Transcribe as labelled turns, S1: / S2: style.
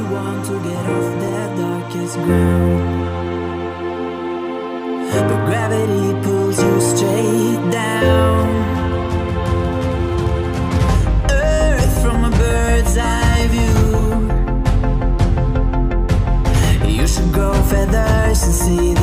S1: Want to get off the darkest ground. But gravity pulls you straight down. Earth from a bird's eye view. You should grow feathers and see